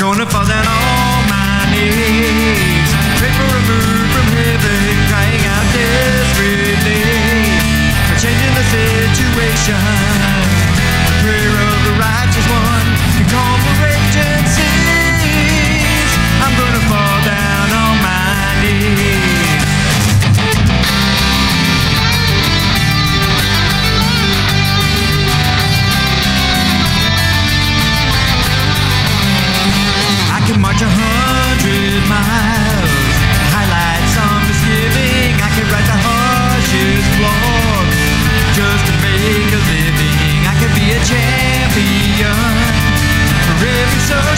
Gonna fall down on my knees. Pray for a move from heaven.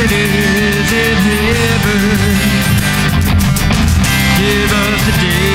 it is, in heaven. give us a day.